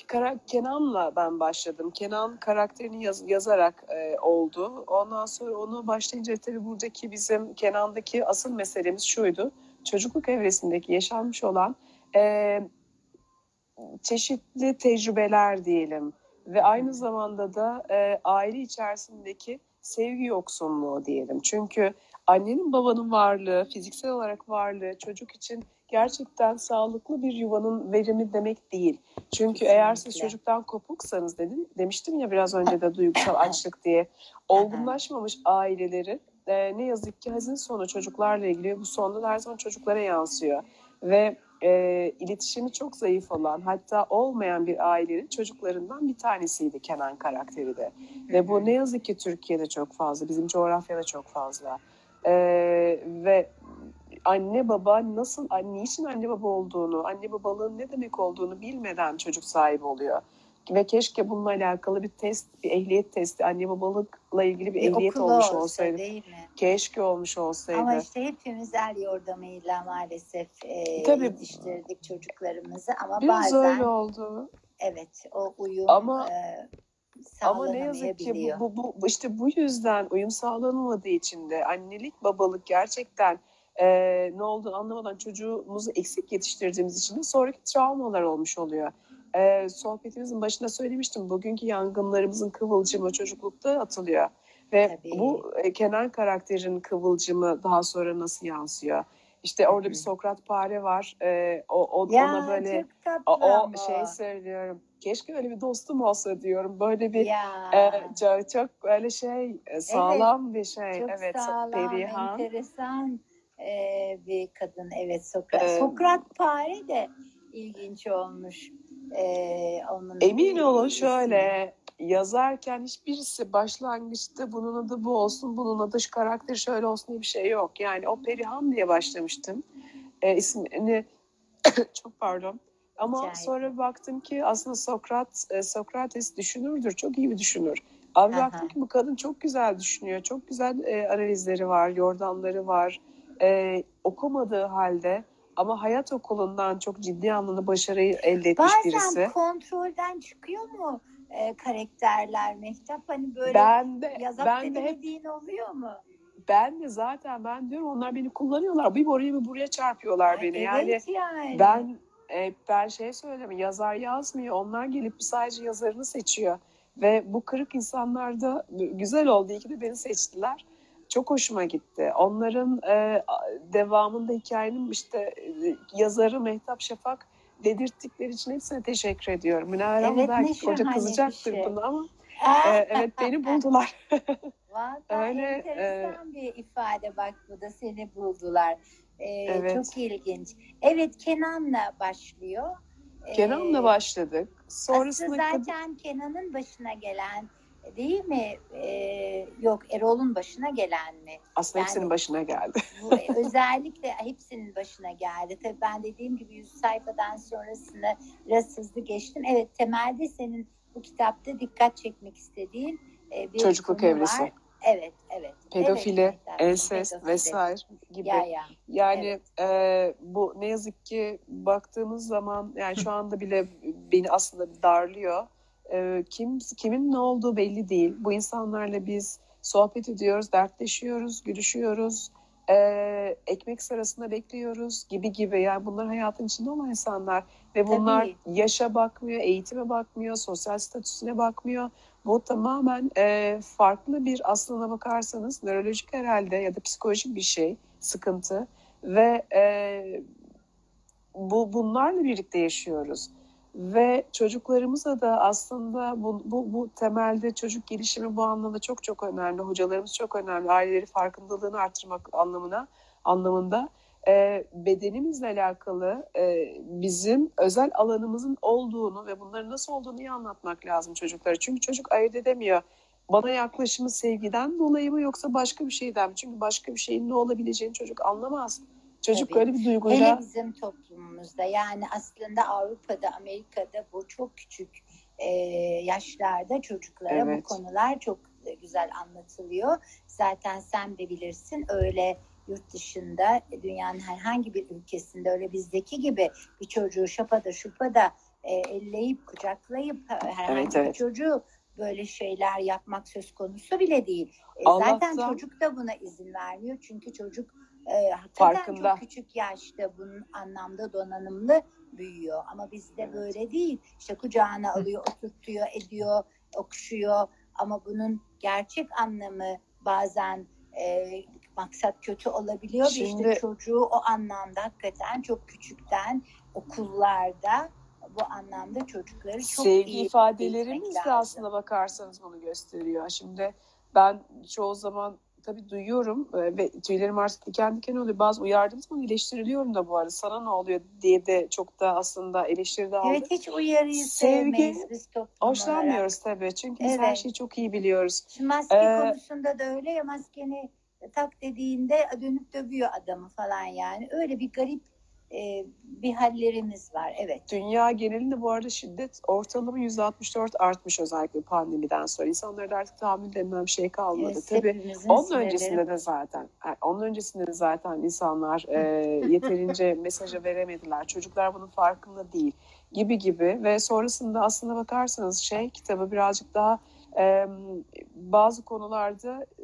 ilk Kenan'la ben başladım. Kenan karakterini yaz- yazarak e, oldu. Ondan sonra onu başlayınca tabii buradaki bizim Kenan'daki asıl meselemiz şuydu. Çocukluk evresindeki yaşanmış olan e, çeşitli tecrübeler diyelim ve aynı zamanda da e, aile içerisindeki sevgi yoksunluğu diyelim. Çünkü annenin babanın varlığı, fiziksel olarak varlığı çocuk için gerçekten sağlıklı bir yuvanın verimi demek değil. Çünkü Kesinlikle. eğer siz çocuktan kopuksanız dedim, demiştim ya biraz önce de duygusal açlık diye. Olgunlaşmamış ailelerin e, ne yazık ki hazin sonu çocuklarla ilgili bu sonda her zaman çocuklara yansıyor. Ve e, iletişimi çok zayıf olan hatta olmayan bir ailenin çocuklarından bir tanesiydi Kenan karakteri de. Ve bu ne yazık ki Türkiye'de çok fazla, bizim coğrafyada çok fazla. E, ve anne baba nasıl, niçin anne baba olduğunu, anne babalığın ne demek olduğunu bilmeden çocuk sahibi oluyor. Ve keşke bununla alakalı bir test, bir ehliyet testi, anne babalıkla ilgili bir, Bir ehliyet olmuş olsa olsaydı. değil mi? Keşke olmuş olsaydı. Ama işte hepimiz el yordamıyla maalesef e, Tabii. yetiştirdik çocuklarımızı ama Biraz bazen öyle oldu. evet o uyum Ama- e, Ama ne yazık ki bu, bu, bu işte bu yüzden uyum sağlanamadığı için de annelik babalık gerçekten e, ne olduğunu anlamadan çocuğumuzu eksik yetiştirdiğimiz için de sonraki travmalar olmuş oluyor. E, sohbetimizin başında söylemiştim bugünkü yangınlarımızın kıvılcımı çocuklukta atılıyor. Ve Tabii. bu e, Kenan karakterinin kıvılcımı daha sonra nasıl yansıyor? İşte orada bir Hı hı. Sokrat Pare var. E, o, o- ya ona böyle o, o şey söylüyorum. Keşke öyle bir dostum olsa diyorum. Böyle bir ya, ee, çok, çok öyle şey e, sağlam bir şey. çok evet, sağlam, Perihan. enteresan e, bir kadın. Evet Sokrat. Ee, Sokrat Pare de ilginç olmuş. E, onun Emin olun ismi. şöyle yazarken hiçbirisi başlangıçta bunun adı bu olsun, bunun adı şu karakter şöyle olsun diye bir şey yok. Yani o Perihan diye başlamıştım. E, ismini çok pardon. Ama ederim. sonra baktım ki aslında Sokrat, e, Sokrates düşünürdür. Çok iyi bir düşünür. Abi Aha. baktım ki bu kadın çok güzel düşünüyor. Çok güzel e, analizleri var, yordamları var. E, okumadığı halde ama hayat okulundan çok ciddi anlamda başarıyı elde etmiş Bazen birisi. kontrolden çıkıyor mu e, karakterler Mehtap? Hani böyle Ben de, yazap ben de hep oluyor mu? ben de zaten ben diyorum onlar beni kullanıyorlar. Bir oraya bir buraya çarpıyorlar Ay, beni. evet Yani yani. Ben e, ben şey söyleyeyim yazar yazmıyor onlar gelip sadece yazarını seçiyor ve bu kırık insanlar da güzel oldu iyi ki de beni seçtiler çok hoşuma gitti onların e, devamında hikayenin işte e, yazarı Mehtap Şafak dedirttikleri için hepsine teşekkür ediyorum Münevver Evet, belki şahane kızacaktır şey. buna ama e, evet beni buldular Vallahi öyle, enteresan bir ifade bak bu da seni buldular. Ee, Evet. Çok ilginç. Evet Kenan'la başlıyor. Ee, Kenan'la başladık sonrasında zaten Kenan'ın başına gelen değil mi? Ee, yok Erol'un başına gelen mi? aslında yani- hepsinin başına geldi Bu özellikle hepsinin başına geldi. Tabii ben dediğim gibi 100 sayfadan sonrasını biraz hızlı geçtim. Evet temelde senin bu kitapta dikkat çekmek istediğin e, bir Çocukluk evresi. var. Evet, evet. pedofili evet, ensest vesaire gibi Ya ya. Yani e, bu ne yazık ki baktığımız zaman yani şu anda bile beni aslında darlıyor. E, kim kimin ne olduğu belli değil. Bu insanlarla biz sohbet ediyoruz, dertleşiyoruz, gülüşüyoruz. E, ekmek sırasında bekliyoruz gibi gibi. Yani bunlar hayatın içinde olan insanlar ve bunlar Tabii. yaşa bakmıyor, eğitime bakmıyor, sosyal statüsüne bakmıyor. Bu tamamen e, farklı bir aslına bakarsanız nörolojik herhalde ya da psikolojik bir şey, sıkıntı ve e, bu bunlarla birlikte yaşıyoruz. Ve çocuklarımıza da aslında bu, bu, bu temelde çocuk gelişimi bu anlamda çok çok önemli. Hocalarımız çok önemli. Aileleri farkındalığını artırmak anlamına anlamında e, bedenimizle alakalı e, bizim özel alanımızın olduğunu ve bunların nasıl olduğunu iyi anlatmak lazım çocuklara. Çünkü çocuk ayırt edemiyor. Bana yaklaşımı sevgiden dolayı mı yoksa başka bir şeyden mi? Çünkü başka bir şeyin ne olabileceğini çocuk anlamaz. Çocuk Tabii. öyle bir Hele duyguyla bizim toplumumuzda yani aslında Avrupa'da, Amerika'da bu çok küçük e, yaşlarda çocuklara Evet. bu konular çok güzel anlatılıyor. Zaten sen de bilirsin öyle yurt dışında dünyanın herhangi bir ülkesinde öyle bizdeki gibi bir çocuğu şapada şupada e, elleyip kucaklayıp herhangi Evet, bir evet. çocuğu böyle şeyler yapmak söz konusu bile değil. E, Allah'tan- zaten çocuk da buna izin vermiyor çünkü çocuk e, Farkında. çok küçük yaşta bunun anlamda donanımlı büyüyor. Ama bizde böyle değil. İşte kucağına alıyor, oturtuyor, ediyor, okşuyor. Ama bunun gerçek anlamı bazen e, maksat kötü olabiliyor. Şimdi- işte çocuğu o anlamda hakikaten çok küçükten okullarda bu anlamda çocukları çok Sevgi iyi ifadelerimiz de aslında bakarsanız bunu gösteriyor. Şimdi ben çoğu zaman tabii duyuyorum e, ve tüylerim artık diken diken oluyor. Bazı uyardığım zaman eleştiriliyorum da bu arada. Sana ne oluyor diye de çok da aslında eleştiri de aldım. Evet hiç uyarıyı Sevgi, sevmeyiz biz toplum olarak. Hoşlanmıyoruz tabii. Çünkü biz her Evet. şeyi çok iyi biliyoruz. Şimdi maske Ee, konusunda da öyle ya maskeni tak dediğinde dönüp dövüyor adamı falan yani. Öyle bir garip e, bir hallerimiz var. Evet. Dünya genelinde bu arada şiddet ortalama %64 artmış özellikle pandemiden sonra. İnsanlarda artık tahammül denilen şey kalmadı. Evet, Tabii Onun sinirleri- öncesinde de zaten, yani onun öncesinde de zaten insanlar e, yeterince mesajı veremediler. Çocuklar bunun farkında değil gibi gibi ve sonrasında aslında bakarsanız şey kitabı birazcık daha e, bazı konularda e,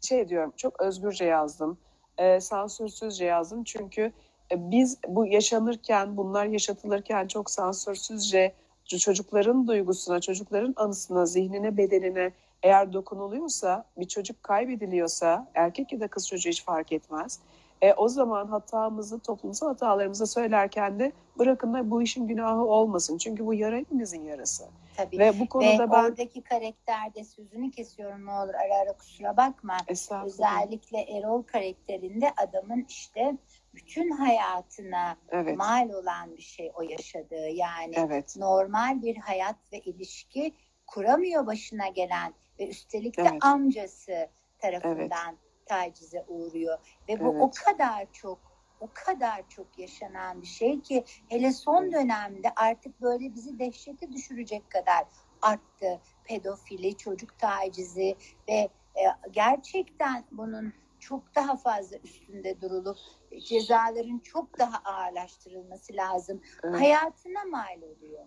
şey diyorum çok özgürce yazdım, e, sansürsüzce yazdım çünkü biz bu yaşanırken bunlar yaşatılırken çok sansürsüzce çocukların duygusuna, çocukların anısına, zihnine, bedenine eğer dokunuluyorsa, bir çocuk kaybediliyorsa, erkek ya da kız çocuğu hiç fark etmez. E, o zaman hatamızı, toplumsal hatalarımızı söylerken de bırakın da bu işin günahı olmasın. Çünkü bu yara hepimizin yarası. Tabii. Ve bu konuda Ve ben oradaki karakterde sözünü kesiyorum ne olur ara ara kusura bakma. Özellikle Erol karakterinde adamın işte bütün hayatına Evet, mal olan bir şey o yaşadığı. Yani evet, normal bir hayat ve ilişki kuramıyor başına gelen ve üstelik de Evet. amcası tarafından tacize uğruyor. Ve bu Evet. o kadar çok o kadar çok yaşanan bir şey ki hele son Evet. dönemde artık böyle bizi dehşete düşürecek kadar arttı. Pedofili, çocuk tacizi ve e, gerçekten bunun çok daha fazla üstünde durulup cezaların çok daha ağırlaştırılması lazım. evet. Hayatına mal oluyor.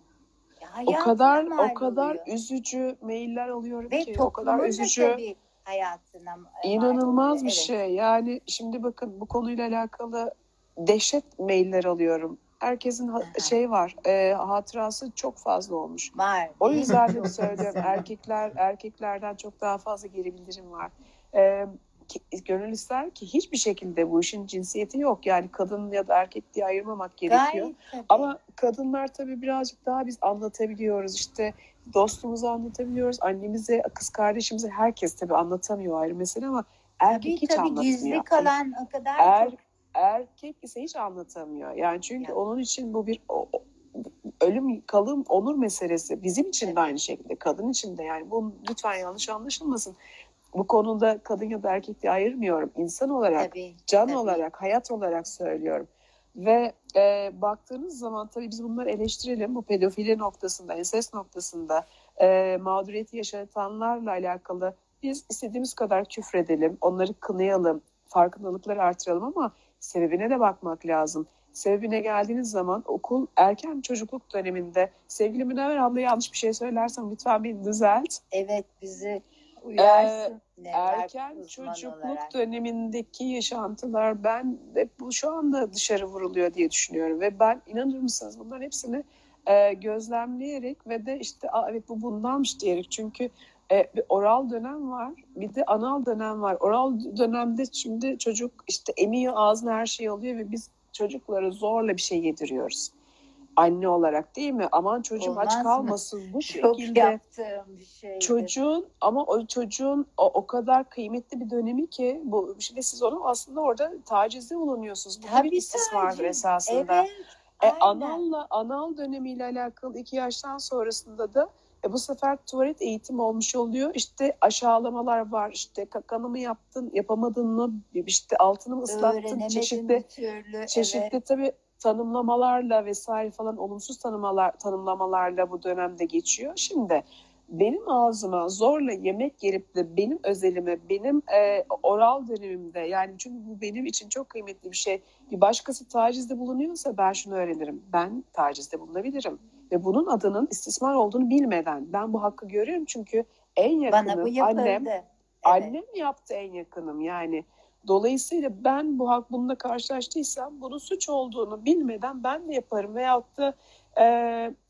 Ya O kadar o kadar oluyor. üzücü mailler alıyorum ve ki, o kadar üzücü. tabii hayatına İnanılmaz oluyor. bir Evet. şey. Yani şimdi bakın bu konuyla alakalı dehşet mailler alıyorum. Herkesin ha- şey var, e, hatırası çok fazla olmuş. Var. O yüzden de söylüyorum erkekler erkeklerden çok daha fazla geri bildirim var. E, gönül ister ki hiçbir şekilde bu işin cinsiyeti yok. Yani kadın ya da erkek diye ayırmamak gerekiyor. Gayet tabii. Ama kadınlar tabii birazcık daha biz anlatabiliyoruz. İşte dostumuzu anlatabiliyoruz. Annemize, kız kardeşimize herkes tabii anlatamıyor ayrı mesele ama erkek tabii hiç tabii anlatmıyor. gizli kalan o kadar Er- çok Erkek ise hiç anlatamıyor. Yani çünkü Ya. onun için bu bir o- ölüm, kalım, onur meselesi. Bizim için de aynı şekilde, kadın için de yani bu lütfen yanlış anlaşılmasın. Bu konuda kadın ya da erkek diye ayırmıyorum. İnsan olarak tabii. can tabii. olarak, hayat olarak söylüyorum. Ve e, baktığınız zaman tabii biz bunları eleştirelim. Bu pedofili noktasında, ensest noktasında e, mağduriyeti yaşatanlarla alakalı biz istediğimiz kadar küfredelim, onları kınayalım, farkındalıkları artıralım ama sebebine de bakmak lazım. Sebebine geldiğiniz zaman okul erken çocukluk döneminde sevgili Münevver abla yanlış bir şey söylersem lütfen beni düzelt. Evet bizi uyarsın. Ee, erken çocukluk olarak. dönemindeki yaşantılar ben de bu şu anda dışarı vuruluyor diye düşünüyorum ve ben inanır mısınız bunların hepsini e, gözlemleyerek ve de işte Aa, evet bu bundanmış diyerek çünkü e, bir oral dönem var bir de anal dönem var oral dönemde şimdi çocuk işte emiyor ağzına her şey alıyor ve biz çocuklara zorla bir şey yediriyoruz anne olarak değil mi aman çocuğum Olmaz aç mı? kalmasın bu Çok şekilde yaptığım bir şey. çocuğun ama o çocuğun o, o kadar kıymetli bir dönemi ki bu şimdi siz onu aslında orada tacizde bulunuyorsunuz. Bu Tabii bir istismardır esasında. Evet. E, aynen. analla anal dönemiyle alakalı iki yaştan sonrasında da e, bu sefer tuvalet eğitimi olmuş oluyor. İşte aşağılamalar var. İşte kakanı mı yaptın, yapamadın mı? İşte altını mı ıslattın? Çeşitli türlü. çeşitli Evet. tabii tanımlamalarla vesaire falan olumsuz tanımlar, tanımlamalarla bu dönemde geçiyor. Şimdi benim ağzıma zorla yemek gelip de benim özelime, benim e, oral dönemimde yani çünkü bu benim için çok kıymetli bir şey. Bir başkası tacizde bulunuyorsa ben şunu öğrenirim. Ben tacizde bulunabilirim. ve bunun adının istismar olduğunu bilmeden ben bu hakkı görüyorum çünkü en yakınım Bana bu yapıldı. annem Evet. annem yaptı en yakınım yani dolayısıyla ben bu hak bununla karşılaştıysam bunun suç olduğunu bilmeden ben de yaparım veyahut da e,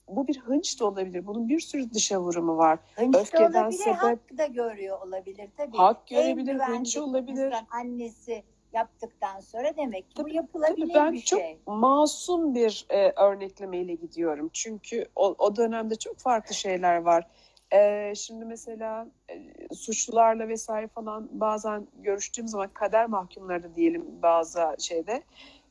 bu bir hınç da olabilir bunun bir sürü dışa vurumu var Hınç da öfkeden olabilir, sebep- hak da görüyor olabilir tabii. hak görebilir hınç olabilir insan annesi yaptıktan sonra demek ki bu Tabii, yapılabilir Tabii ben bir çok şey. masum bir e, örneklemeyle gidiyorum. Çünkü o, o dönemde çok farklı şeyler var. E, şimdi mesela e, suçlularla vesaire falan bazen görüştüğüm zaman kader mahkumları da diyelim bazı şeyde.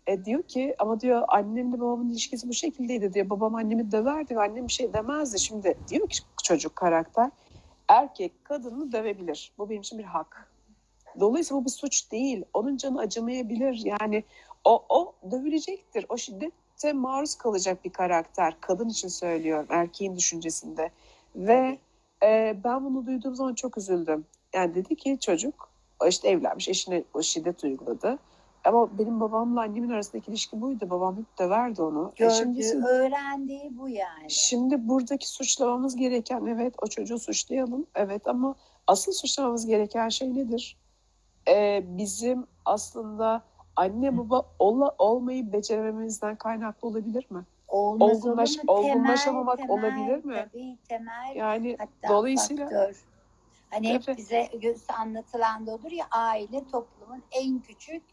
E, diyor ki ama diyor annemle babamın ilişkisi bu şekildeydi diyor. Babam annemi döverdi ve annem bir şey demezdi. Şimdi diyor ki çocuk karakter erkek kadını dövebilir. Bu benim için bir hak. Dolayısıyla bu bir suç değil. Onun canı acımayabilir. Yani o, o dövülecektir. O şiddete maruz kalacak bir karakter. Kadın için söylüyorum. Erkeğin düşüncesinde. Ve e, ben bunu duyduğum zaman çok üzüldüm. Yani dedi ki çocuk işte evlenmiş. Eşine o şiddet uyguladı. Ama benim babamla annemin arasındaki ilişki buydu. Babam hep döverdi onu. E şimdi, Gördüğü, öğrendiği bu yani. şimdi buradaki suçlamamız gereken evet o çocuğu suçlayalım. Evet ama asıl suçlamamız gereken şey nedir? Ee, bizim aslında anne baba ola, olmayı beceremememizden kaynaklı olabilir mi? Olmaz olgunlaş- olur mu? olgunlaşamamak temel, olabilir mi? Tabii temel Yani hatta dolayısıyla- faktör. Hani hep Evet. bize gö- anlatılan da olur ya aile toplumun en küçük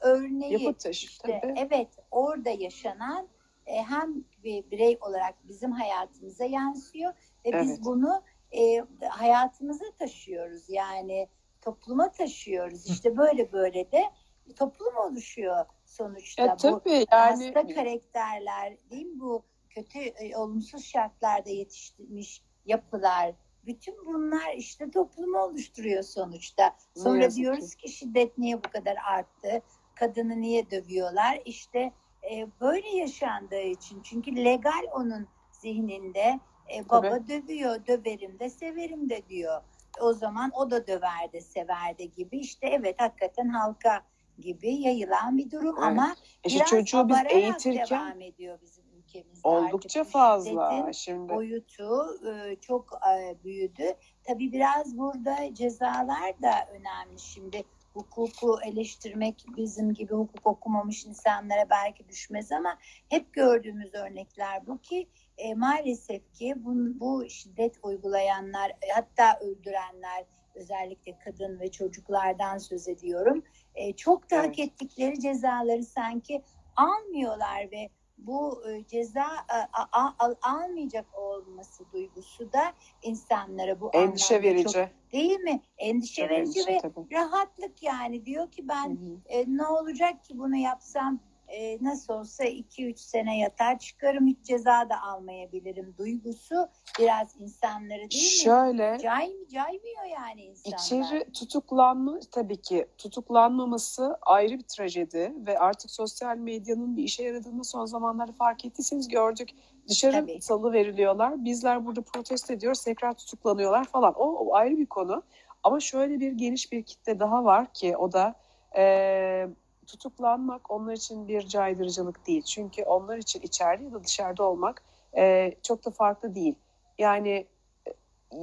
örneği. yapı taşı İşte tabii. evet orada yaşanan e, hem bir birey olarak bizim hayatımıza yansıyor ve Evet. biz bunu e, hayatımıza taşıyoruz. Yani topluma taşıyoruz. İşte böyle böyle de bir toplum oluşuyor sonuçta. Bu tabii yani hasta karakterler değil mi bu kötü e, olumsuz şartlarda yetiştirilmiş yapılar bütün bunlar işte toplumu oluşturuyor sonuçta. Sonra yazık diyoruz ki şiddet niye bu kadar arttı? Kadını niye dövüyorlar? İşte e, böyle yaşandığı için. Çünkü legal onun zihninde e, baba dövüyor, döverim de severim de diyor. O zaman o da döver de sever de gibi. İşte evet hakikaten halka gibi yayılan bir durum Evet. ama işte biraz çocuğu biz eğitirken devam ediyor bizim ülkemizde. oldukça Artık fazla şimdi. boyutu e, çok e, büyüdü. Tabii biraz burada cezalar da önemli. Şimdi hukuku eleştirmek bizim gibi hukuk okumamış insanlara belki düşmez ama hep gördüğümüz örnekler bu ki e, maalesef ki bu, bu şiddet uygulayanlar e, hatta öldürenler özellikle kadın ve çocuklardan söz ediyorum. E, çok da hak ettikleri cezaları sanki almıyorlar ve bu e, ceza e, a- a- al- almayacak olması duygusu da insanlara bu Endişe verici. çok değil mi? Endişe Çok verici endişe ve tabii. rahatlık yani diyor ki ben hı. e, ne olacak ki bunu yapsam e, nasıl olsa 2-3 sene yatar çıkarım hiç ceza da almayabilirim duygusu biraz insanları değil mi? Şöyle Cay mı caymıyor yani insanlar. İçeri tutuklanma tabii ki tutuklanmaması ayrı bir trajedi ve artık sosyal medyanın bir işe yaradığını son zamanlarda fark ettiyseniz gördük. Dışarı Tabii. salı veriliyorlar. Bizler burada protesto ediyoruz. Tekrar tutuklanıyorlar falan. O, o ayrı bir konu. Ama şöyle bir geniş bir kitle daha var ki o da e, tutuklanmak onlar için bir caydırıcılık değil. Çünkü onlar için içeride ya da dışarıda olmak e, çok da farklı değil. Yani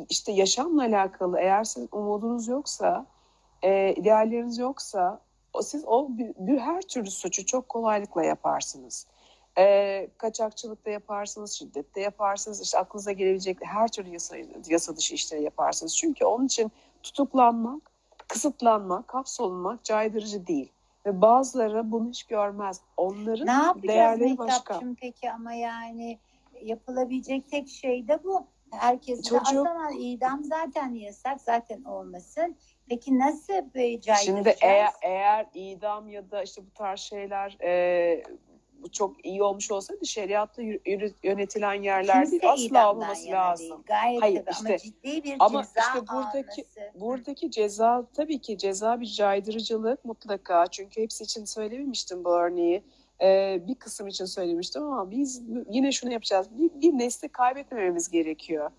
işte yaşamla alakalı eğer sizin umudunuz yoksa, e, idealleriniz yoksa siz o bir her türlü suçu çok kolaylıkla yaparsınız. E, kaçakçılıkta yaparsınız, şiddette yaparsınız, işte aklınıza gelebilecek her türlü yasa, yasa dışı işleri yaparsınız. Çünkü onun için tutuklanmak, kısıtlanmak, hapsolunmak caydırıcı değil. Ve bazıları bunu hiç görmez. Onların Ne yapacağız değerleri başka. Mehtapçığım peki ama yani yapılabilecek tek şey de bu. Herkes Çocuk- o zaman idam zaten yasak zaten olmasın. Peki nasıl bir caydıracağız? Şimdi eğer, eğer idam ya da işte bu tarz şeyler e, çok iyi olmuş olsaydı şeriatla yönetilen yerler değil, Kimse asla yana lazım. Değil. Gayet Hayır, tabii işte- ama ciddi bir ama ceza işte buradaki- alması. Buradaki ceza tabii ki ceza bir caydırıcılık mutlaka. Çünkü hepsi için söylememiştim bu örneği. Ee, bir kısım için söylemiştim ama biz yine şunu yapacağız. Bir, bir nesli kaybetmememiz gerekiyor.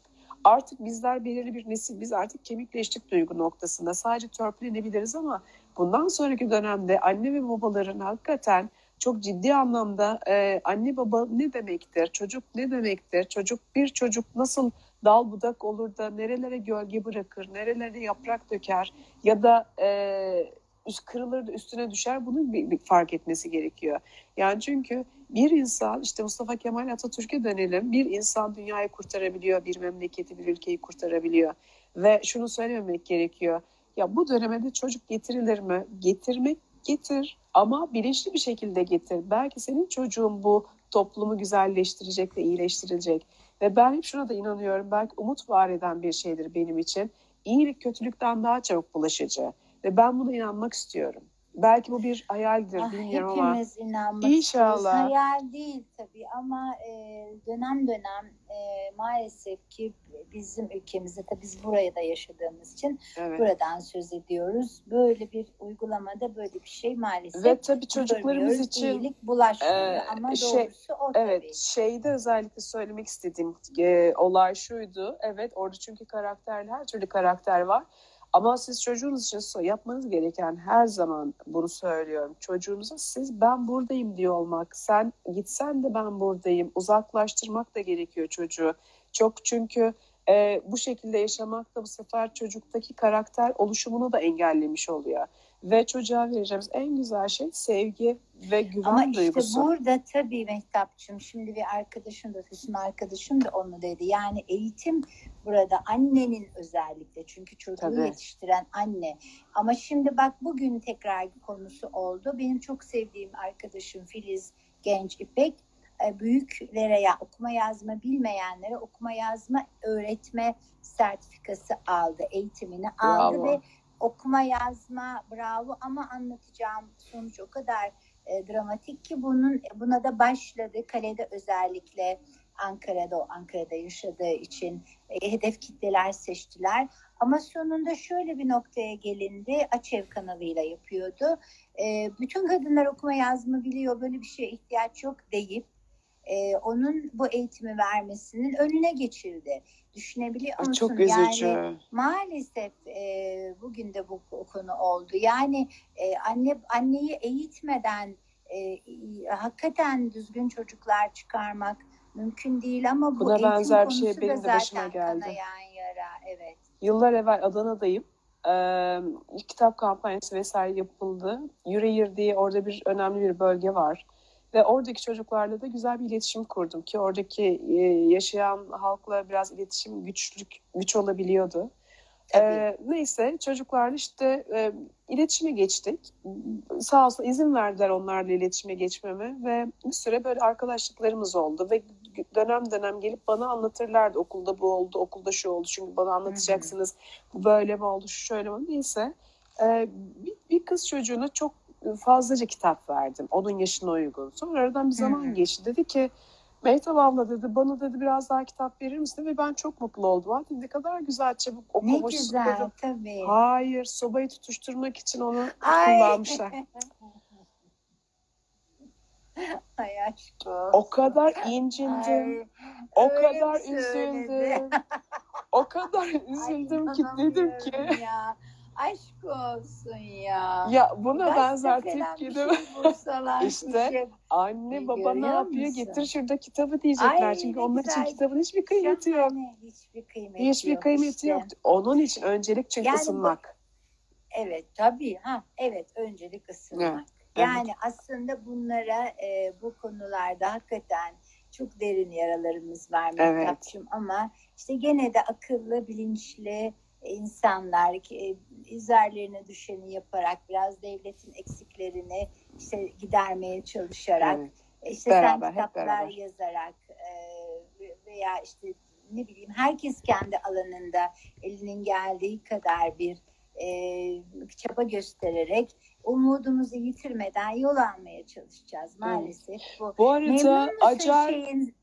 Artık bizler belirli bir nesil, biz artık kemikleştik duygu noktasında. Sadece törpülenebiliriz ama bundan sonraki dönemde anne ve babaların hakikaten çok ciddi anlamda e, anne baba ne demektir, çocuk ne demektir, çocuk bir çocuk nasıl dal budak olur da nerelere gölge bırakır, nerelere yaprak döker ya da e, üst kırılır da üstüne düşer bunu bir, bir fark etmesi gerekiyor. Yani çünkü bir insan işte Mustafa Kemal Atatürk'e dönelim bir insan dünyayı kurtarabiliyor, bir memleketi, bir ülkeyi kurtarabiliyor ve şunu söylememek gerekiyor. Ya bu dönemde çocuk getirilir mi? Getirmek getir ama bilinçli bir şekilde getir. Belki senin çocuğun bu toplumu güzelleştirecek ve iyileştirecek. Ve ben hep şuna da inanıyorum. Belki umut var eden bir şeydir benim için. İyilik kötülükten daha çabuk bulaşıcı. Ve ben buna inanmak istiyorum. Belki bu bir hayaldir ah, bilmiyorum hepimiz ama. Hepimiz inanmak İnşallah. istiyoruz. Hayal değil tabii ama e, dönem dönem e, maalesef ki bizim ülkemizde tabii biz buraya da yaşadığımız için evet. buradan söz ediyoruz. Böyle bir uygulamada böyle bir şey maalesef Ve tabii çocuklarımız için iyilik bulaşmıyor e, ama şey, doğrusu o evet, tabii. Şeyde özellikle söylemek istediğim e, olay şuydu. Evet orada çünkü karakterli her türlü karakter var. Ama siz çocuğunuz için yapmanız gereken her zaman bunu söylüyorum. Çocuğunuza siz ben buradayım diyor olmak. Sen gitsen de ben buradayım. Uzaklaştırmak da gerekiyor çocuğu. Çok çünkü e, bu şekilde yaşamak da bu sefer çocuktaki karakter oluşumunu da engellemiş oluyor. Ve çocuğa vereceğimiz en güzel şey sevgi ve güven Ama işte duygusu. burada tabii Mehtapçığım şimdi bir arkadaşım da sesim arkadaşım da onu dedi. Yani eğitim burada annenin özellikle çünkü çocuğu tabii. yetiştiren anne. Ama şimdi bak bugün tekrar konusu oldu. Benim çok sevdiğim arkadaşım Filiz Genç İpek e, büyüklere ya okuma yazma bilmeyenlere okuma yazma öğretme sertifikası aldı, eğitimini aldı Bravo. ve okuma yazma bravo ama anlatacağım sonuç o kadar e, dramatik ki bunun buna da başladı kalede özellikle Ankara'da o Ankara'da yaşadığı için e, hedef kitleler seçtiler. Ama sonunda şöyle bir noktaya gelindi. Açev kanalıyla yapıyordu. E, bütün kadınlar okuma yazma biliyor. Böyle bir şeye ihtiyaç yok deyip e, onun bu eğitimi vermesinin önüne geçildi. Düşünebiliyor musun? Çok üzücü. Yani maalesef e, bugün de bu konu oldu. Yani e, anne anneyi eğitmeden e, hakikaten düzgün çocuklar çıkarmak mümkün değil ama bu Buna eğitim benzer bir şey benim de başıma geldi. yara. Evet. Yıllar evvel Adana'dayım. Ee, kitap kampanyası vesaire yapıldı. Yüreğir diye orada bir önemli bir bölge var. Ve oradaki çocuklarla da güzel bir iletişim kurdum ki oradaki e, yaşayan halkla biraz iletişim güçlük güç olabiliyordu. Ee, neyse çocuklarla işte e, iletişime geçtik. Sağ olsun izin verdiler onlarla iletişime geçmeme ve bir süre böyle arkadaşlıklarımız oldu ve dönem dönem gelip bana anlatırlardı okulda bu oldu, okulda şu oldu çünkü bana anlatacaksınız bu böyle mi oldu, şu şöyle mi neyse. Ee, bir, bir kız çocuğuna çok fazlaca kitap verdim. Onun yaşına uygun. Sonra aradan bir zaman geçti. Dedi ki Mehtap abla dedi bana dedi biraz daha kitap verir misin? Ve ben çok mutlu oldum. Hadi ne kadar güzel çabuk okumuş. Ne güzel dedim. tabii. Hayır sobayı tutuşturmak için onu kullanmışlar. Ay aşk O kadar incindim. Ay, o kadar üzüldüm. o kadar üzüldüm Ay, ki dedim ki. Ya. Aşk olsun ya. Ya buna Gazete benzer tepki değil mi? Şey işte şey. anne baba ne yapıyor? Musun? Getir şurada kitabı diyecekler. Ay, Çünkü onlar için kitabın hiçbir kıymeti yok. Hiçbir kıymeti hiçbir yok kıymeti işte. yok. Onun için öncelik çünkü yani ısınmak. Evet tabii. Ha, evet öncelik ısınmak. Evet. Yani evet. aslında bunlara e, bu konularda hakikaten çok derin yaralarımız var Mehtapçığım evet. ama işte gene de akıllı, bilinçli, insanlar e, üzerlerine düşeni yaparak biraz devletin eksiklerini işte gidermeye çalışarak evet. E, işte beraber, sen kitaplar yazarak e, veya işte ne bileyim herkes kendi alanında elinin geldiği kadar bir e, çaba göstererek umudumuzu yitirmeden yol almaya çalışacağız maalesef. Bu, bu arada Acar şeyin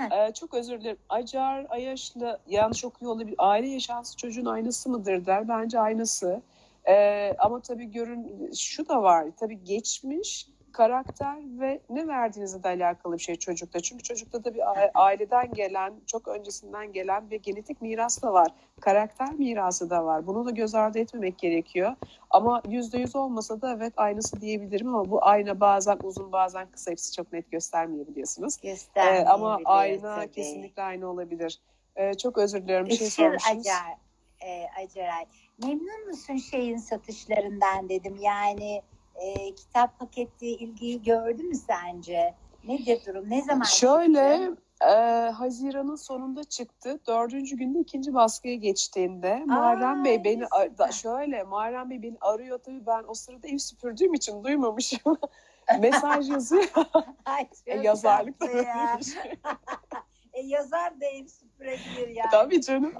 ee, çok özür dilerim. Acar, Ayaş'la yanlış okuyor olabilir. Aile yaşantısı çocuğun aynası mıdır der. Bence aynası. Ee, ama tabii görün şu da var. Tabii geçmiş karakter ve ne verdiğinizle de alakalı bir şey çocukta. Çünkü çocukta da bir aileden gelen, çok öncesinden gelen bir genetik miras da var. Karakter mirası da var. Bunu da göz ardı etmemek gerekiyor. Ama yüzde yüz olmasa da evet aynısı diyebilirim ama bu ayna bazen uzun bazen kısa hepsi çok net göstermeyebiliyorsunuz. Ee, Göstermeyebiliyor ama ayna tabii. kesinlikle aynı olabilir. Ee, çok özür diliyorum bir şey sormuşsunuz. Acar, e, Acaray. Memnun musun şeyin satışlarından dedim. Yani e, kitap paketi ilgiyi gördü mü sence? Nedir durum? Ne zaman Şöyle çıktı? e, Haziran'ın sonunda çıktı. Dördüncü günde ikinci baskıya geçtiğinde Muharrem Bey beni da- şöyle Muharrem Bey beni arıyor tabii ben o sırada ev süpürdüğüm için duymamışım. Mesaj yazıyor. Ay, E, yazarlık da ya. şey. E, yazar da ev süpürebilir yani. Tabii canım.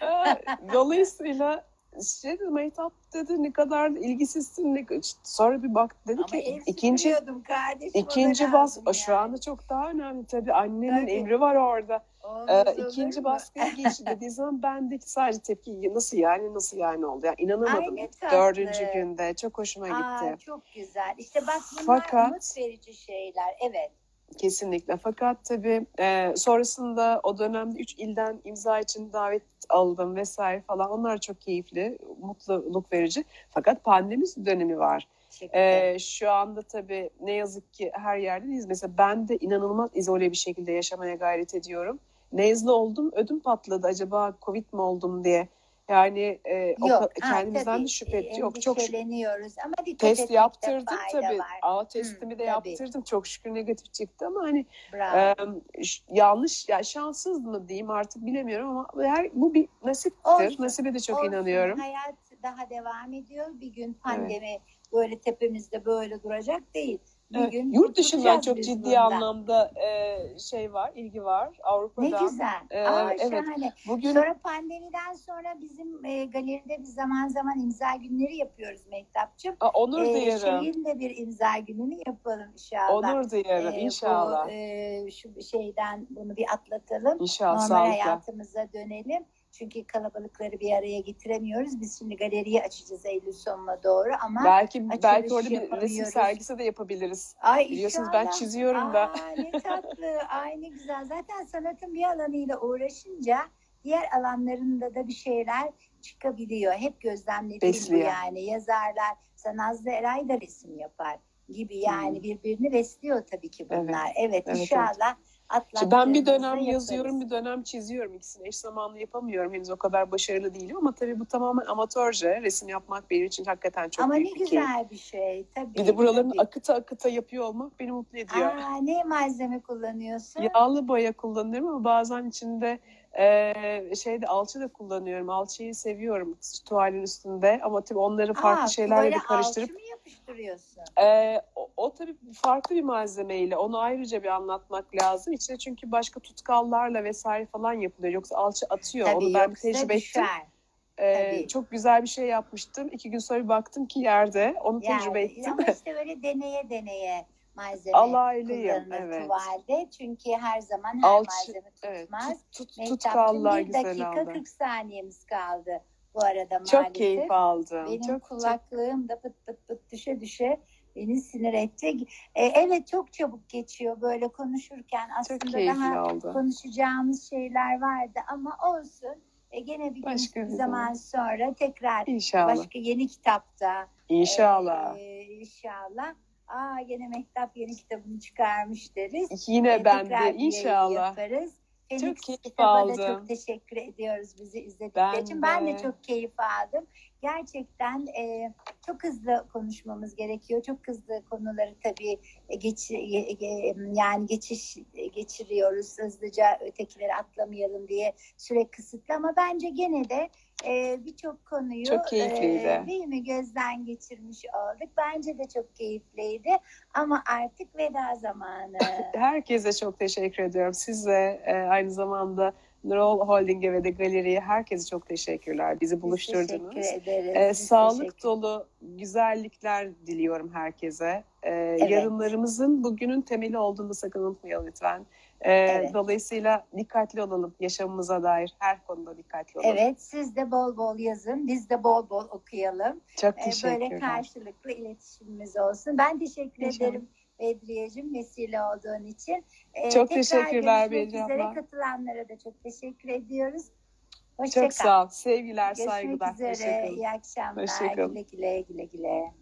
Ha, Dolayısıyla şey dedi Mehtap dedi ne kadar ilgisizsin. Ne... Sonra bir bak dedi Ama ki ikinci kardeşim. ikinci bas lazım şu yani. anda çok daha önemli tabii annenin Tabii. emri var orada. Olmaz Ee, ikinci baskıya geçti dediği zaman ben de sadece tepki nasıl yani nasıl yani oldu. Yani Ay, inanamadım tatlı. dördüncü günde çok hoşuma Aa, gitti. çok güzel. İşte bak bunlar Fakat- umut verici şeyler. Evet. Kesinlikle fakat tabii e, sonrasında o dönemde üç ilden imza için davet aldım vesaire falan onlar çok keyifli mutluluk verici. Fakat pandemi dönemi var. Ee, şu anda tabii ne yazık ki her yerdeyiz. Mesela ben de inanılmaz izole bir şekilde yaşamaya gayret ediyorum. Nezle oldum, ödüm patladı. Acaba Covid mi oldum diye. Yani e, o Yok, ha, kendimizden tabii, de şüphe ettim. Yok çok şükür. endişeleniyoruz ama dikkat Test yaptırdım tabii. var. Aa, testimi de tabii. yaptırdım. Çok şükür negatif çıktı ama hani Bravo. e, yanlış, ya şanssız mı diyeyim artık bilemiyorum ama her, bu bir nasiptir. Olsun, Nasibe de çok Olsun, inanıyorum. Hayat daha devam ediyor. Bir gün pandemi böyle tepemizde böyle duracak değil. Bir Evet, Yurt dışından çok biz ciddi bundan. anlamda e, şey var, ilgi var Ne Avrupa'dan. güzel. Ee, Aa, evet. şahane. Bugün Sonra pandemiden sonra bizim e, galeride bir zaman zaman imza günleri yapıyoruz Mehtapçığım. Aa, onur Ee, duyarım. şeyin de bir imza gününü yapalım inşallah. Onur duyarım Ee, inşallah. Bu, e, şu şeyden bunu bir atlatalım. İnşallah Normal sağlıkla. hayatımıza dönelim. Çünkü kalabalıkları bir araya getiremiyoruz. Biz şimdi galeriyi açacağız Eylül sonuna doğru ama Belki belki orada bir resim sergisi de yapabiliriz. Ay Biliyorsunuz ben inşallah. çiziyorum da. Aa, ne tatlı. Ay ne güzel. Zaten sanatın bir alanıyla uğraşınca diğer alanlarında da bir şeyler çıkabiliyor. Hep gözlemlediğim bu yani. Yazarlar, Sanazlı Eray da resim yapar gibi yani Hmm. birbirini besliyor tabii ki bunlar. Evet, evet. inşallah İşte ben bir dönem yazıyorum, yaparız. bir dönem çiziyorum. İkisini eş zamanlı yapamıyorum. Henüz o kadar başarılı değilim ama tabii bu tamamen amatörce. Resim yapmak benim için hakikaten çok Ama ne büyük bir keyif. güzel bir şey. Tabii. Bir de buralarını tabii. akıta akıta yapıyor olmak beni mutlu ediyor. Aa, ne malzeme kullanıyorsun? Yağlı boya kullanıyorum ama bazen içinde e, şeyde alçı da kullanıyorum. Alçıyı seviyorum tuvalin üstünde ama tabii onları farklı Aa, şeylerle de karıştırıp yapıştırıyorsun? e, o, o tabii farklı bir malzemeyle onu ayrıca bir anlatmak lazım. İçine çünkü başka tutkallarla vesaire falan yapılıyor. Yoksa alçı atıyor. Tabii onu ben tecrübe ettim. E, tabii. çok güzel bir şey yapmıştım. İki gün sonra bir baktım ki yerde. Onu tecrübe Yani, ettim. ama işte böyle deneye deneye malzeme Alaylıyım. Evet. tuvalde. Çünkü her zaman her Alçı, malzeme Evet. tutmaz. Tut, tut, Mehtapçığım, tutkallar bir güzel dakika aldı. 40 saniyemiz kaldı bu arada maalesef. Çok keyif aldım. Benim çok, çok kulaklığım da pıt pıt pıt düşe düşe beni sinir edecek. E, evet çok çabuk geçiyor böyle konuşurken çok aslında daha oldu. konuşacağımız şeyler vardı ama olsun. E, gene bir gün Başka bir bir zaman sonra tekrar İnşallah. başka yeni kitapta İnşallah. ee, inşallah. Aa gene Mehtap yeni kitabını çıkarmış deriz. Yine Ee, ben de inşallah. Yaparız. Çok keyif aldım. çok teşekkür ediyoruz bizi izledikleri Ben için. Ben de. çok keyif aldım. Gerçekten e, çok hızlı konuşmamız gerekiyor. Çok hızlı konuları tabii e, geç, yani geçiş e, geçiriyoruz. Hızlıca ötekileri atlamayalım diye süre kısıtlı ama bence gene de e, birçok konuyu Çok keyifliydi. e, değil mi gözden geçirmiş olduk. Bence de çok keyifliydi ama artık veda zamanı. Herkese çok teşekkür ediyorum. Size e, aynı zamanda Nurol Holding'e ve de galeriye herkese çok teşekkürler. Bizi Biz buluşturdunuz. teşekkür ederiz. E, Biz sağlık teşekkür- dolu güzellikler diliyorum herkese. E, Evet. Yarınlarımızın bugünün temeli olduğunu sakın unutmayalım lütfen. Ee, Evet. Dolayısıyla dikkatli olalım yaşamımıza dair her konuda dikkatli olalım. Evet, siz de bol bol yazın, biz de bol bol okuyalım. Çok Ee, teşekkürler. Böyle karşılıklı iletişimimiz olsun. Ben teşekkür İnşallah. ederim Bedriyeciğim vesile olduğun için. Ee, Çok teşekkürler Bedriye abla. Katılanlara da çok teşekkür ediyoruz. Hoşça Çok kal. sağ ol. Sevgiler, Görüşmek saygılar. üzere. Hoşçakalın. İyi akşamlar. Hoşça kalın. Güle güle güle güle.